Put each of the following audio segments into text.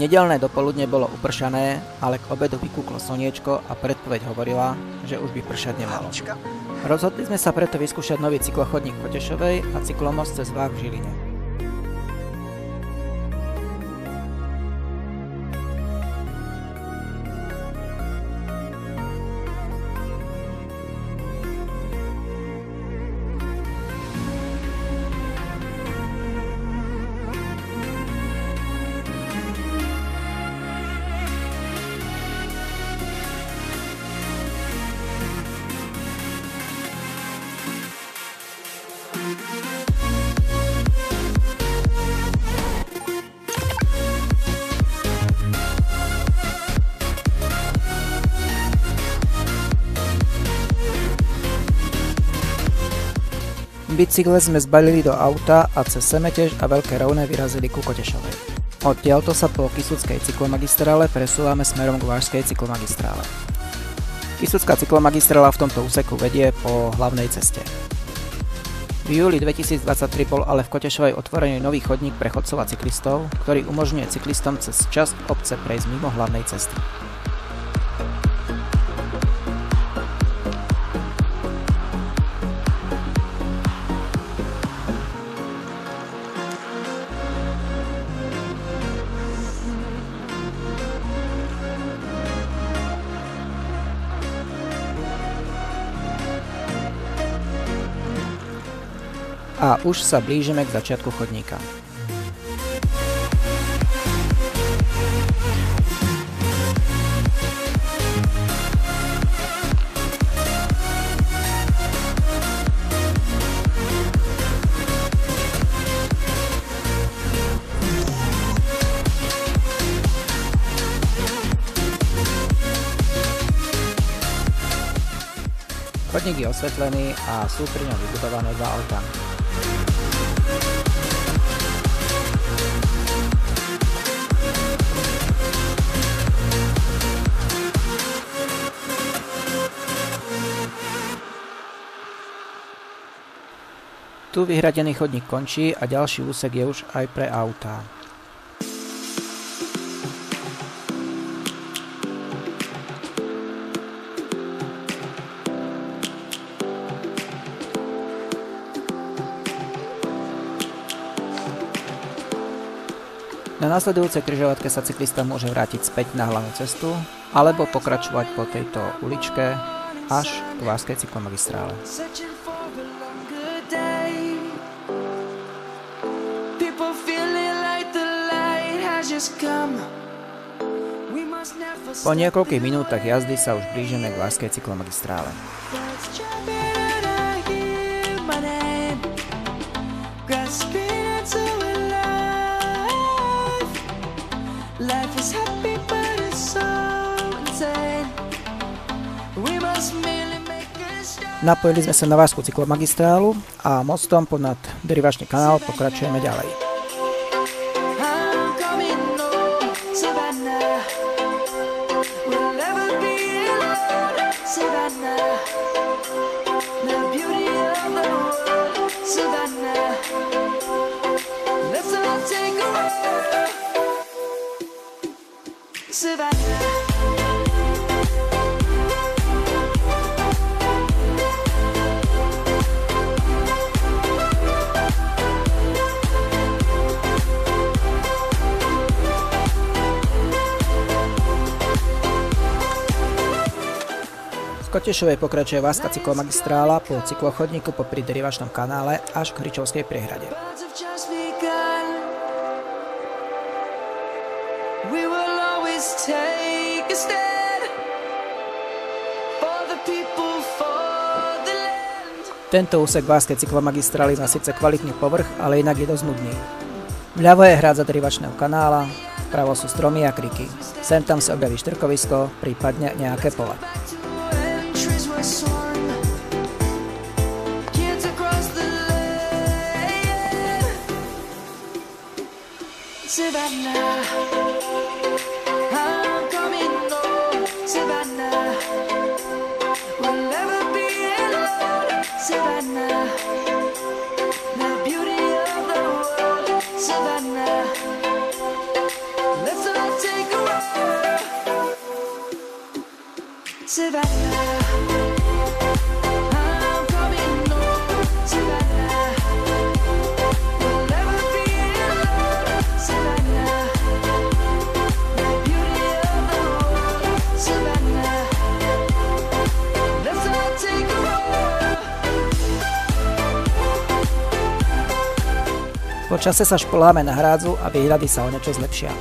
Nedelné dopoludne bolo upršané, ale k obedu vykúklo slniečko a predpoveď hovorila, že už by pršať nemalo. Rozhodli sme sa preto vyskúšať nový cyklochodník v Potešovej a cyklomost cez Vách v Žiline. Bicykle sme zbalili do auta a cez Semetež a Veľké Rovné vyrazili ku Kotešovej. Odtiaľto sa po Kisuckej cyklomagistrále presúvame smerom k Vážskej cyklomagistrále. Kisucká cyklomagistrála v tomto úseku vedie po hlavnej ceste. V júli 2023 bol ale v Kotešovej otvorený nový chodník pre chodcov a cyklistov, ktorý umožňuje cyklistom cez časť obce prejsť mimo hlavnej cesty. Už sa blížime k začiatku chodníka. Chodník je osvetlený a sú pri ňom vybudované dva autá. Tu vyhradený chodník končí a ďalší úsek je už aj pre autá. Na následujúcej križovatke sa cyklista môže vrátiť späť na hlavnú cestu alebo pokračovať po tejto uličke až k Váskej cyklomagistrále. Po niekoľkých minútach jazdy sa už blížime k Váskej cyklomagistrále. Napojili sme sa na Váskú cyklomagistrálu a mostom ponad derivačný kanál pokračujeme ďalej. Kotešovej pokračuje Váska cyklomagistrála po cyklochodníku po pri derivačnom kanále až k Hričovskej priehrade. Tento úsek Váskej cyklomagistrály má síce kvalitný povrch, ale inak je dosť nudný. Vľavo je hrad za derivačného kanála, vpravo sú stromy a kriky. Sem tam sa objaví štrkovisko, prípadne nejaké pole. Čase sa špoláme na hrádzu a výhľady sa o niečo zlepšia.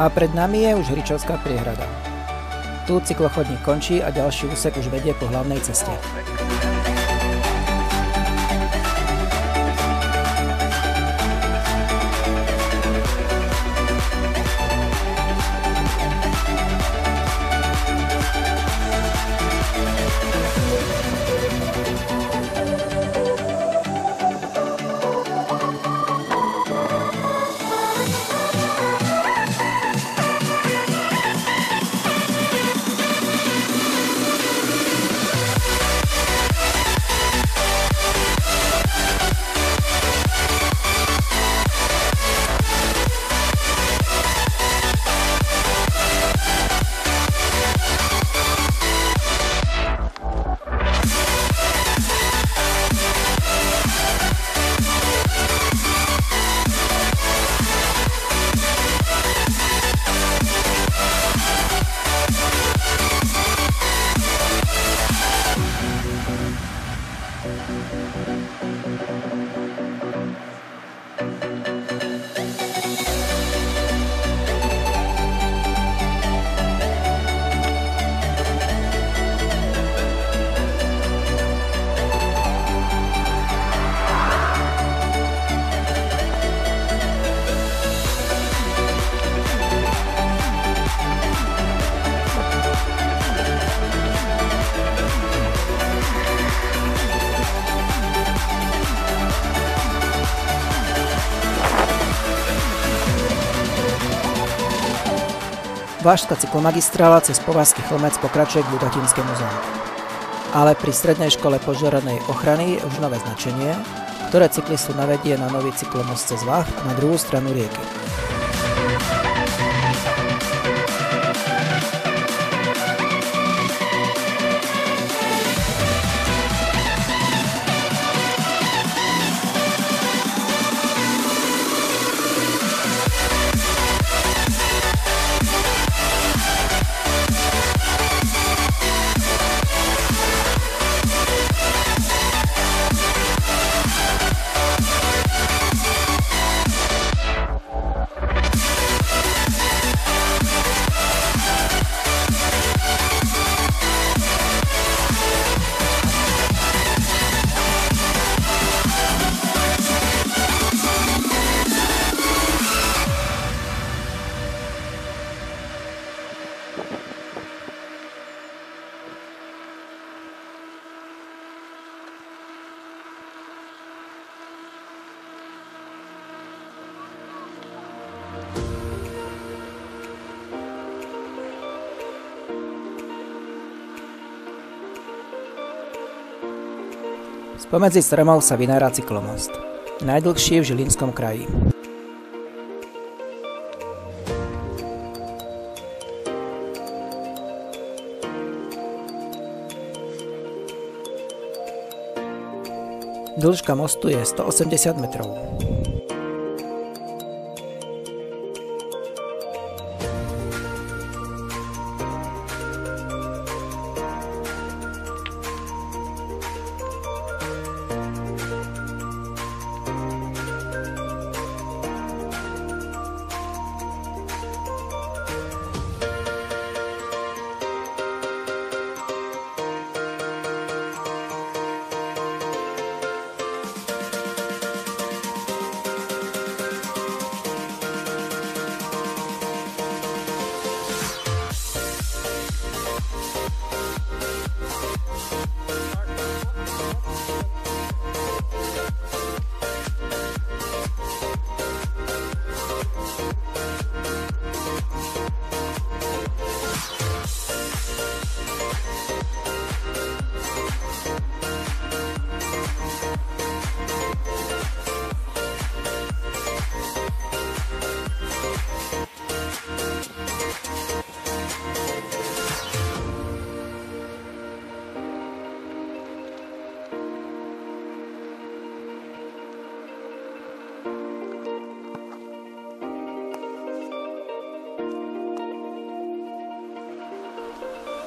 A pred nami je už Hričovská priehrada. Tu cyklochodník končí a ďalší úsek už vedie po hlavnej ceste. Vážska cyklomagistrála cez Povazský chlmec pokračuje k Ľudatinskému zámku. Ale pri strednej škole požiaranej ochrany je už nové značenie, ktoré cyklistu navedie na nový cyklomost cez Vach na druhú stranu rieky. Spomedzi stromov sa vynára cyklomost. Najdlhší v Žilinskom kraji. Dĺžka mostu je 180 metrov.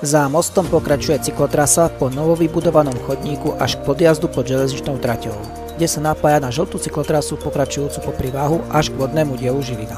Za mostom pokračuje cyklotrasa po novovybudovanom chodníku až k podjazdu pod železničnou traťou, kde sa napája na žltú cyklotrasu pokračujúcu po priváhu až k vodnému dielu Žilina.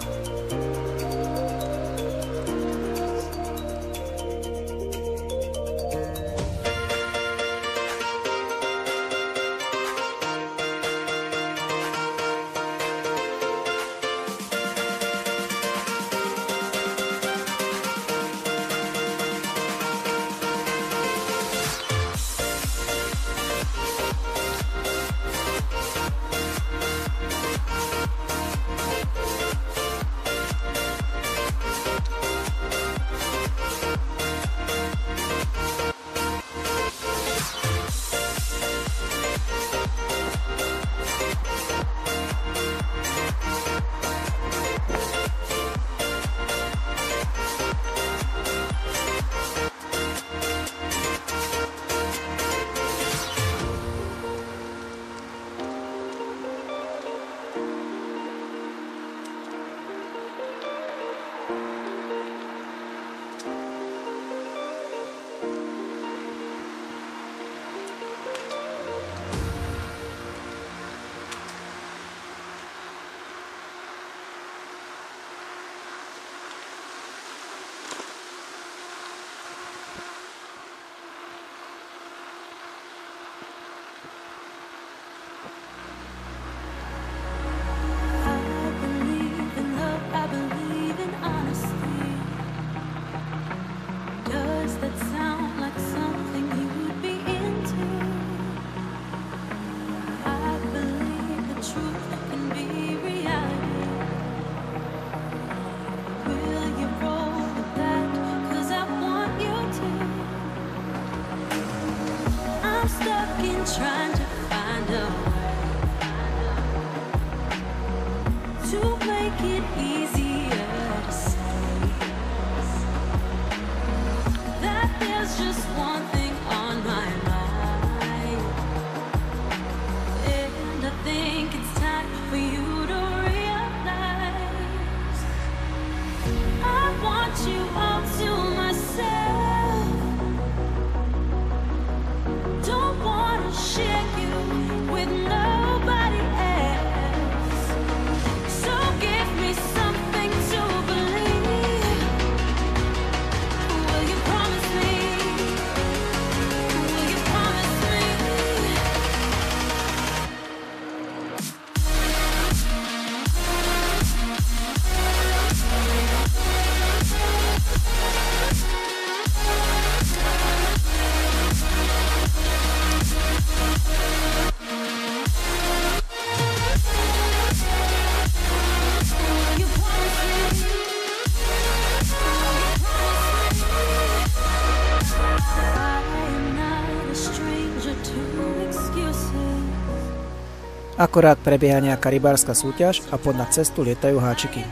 Akorát prebieha nejaká rybárska súťaž a pod na cestu lietajú háčiky.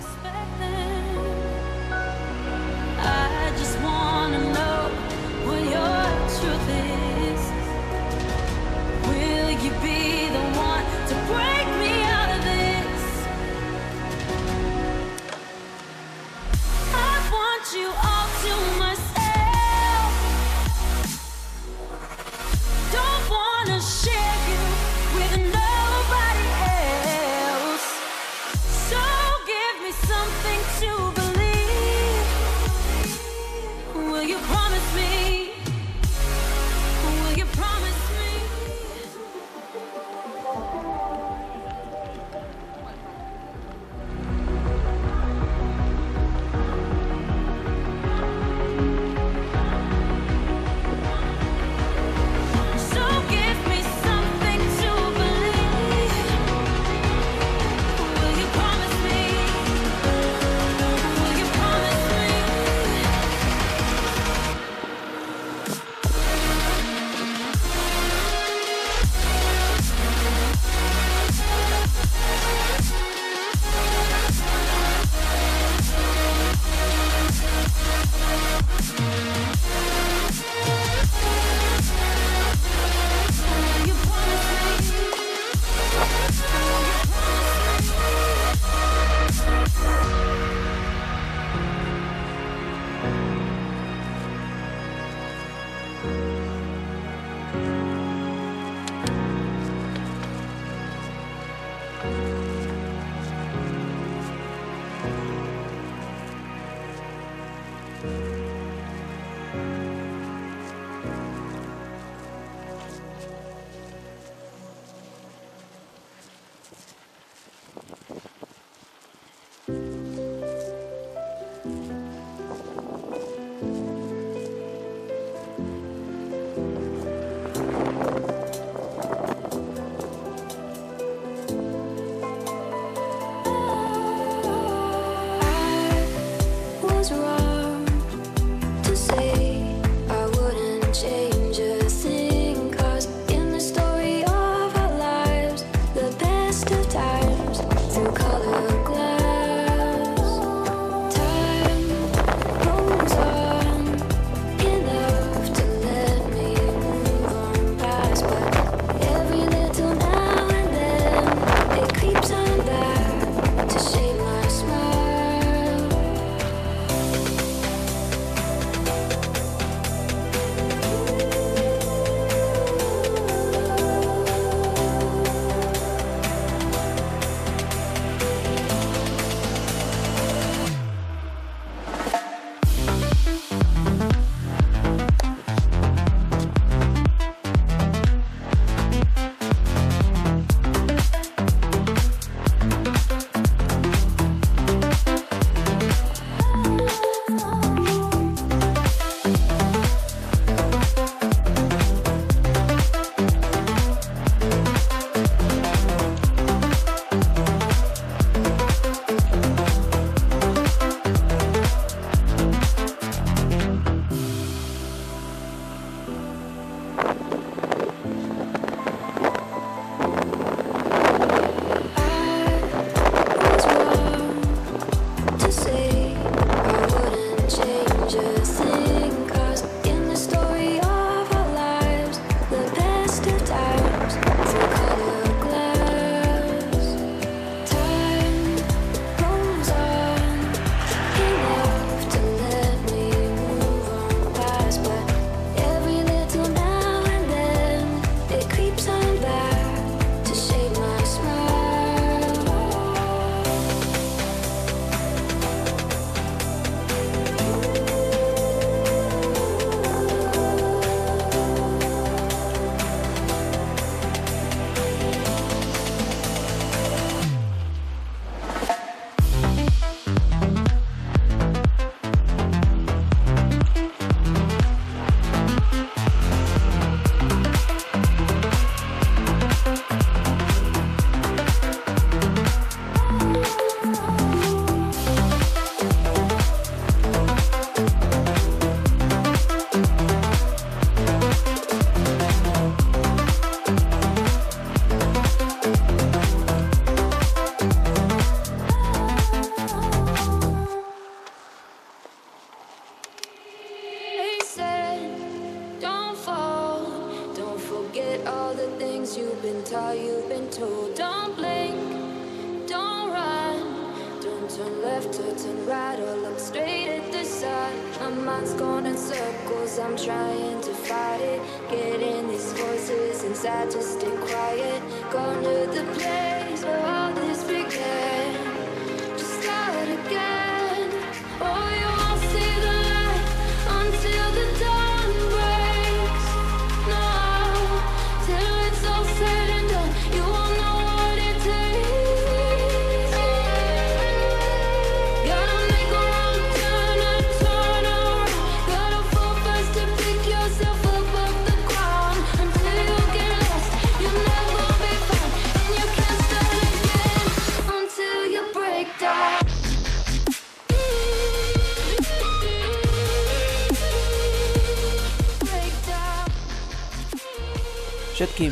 you've been taught, you've been told. Don't blink, don't run, don't turn left or turn right or look straight at the side. My mind's going in circles, I'm trying to fight it. Getting these voices inside, just stay quiet. Go to the place.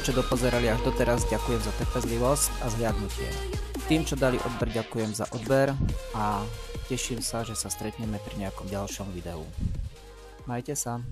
Čo dopozerali až doteraz, ďakujem za trpezlivosť a zhliadnutie. Tým, čo dali odber, ďakujem za odber a teším sa, že sa stretneme pri nejakom ďalšom videu. Majte sa!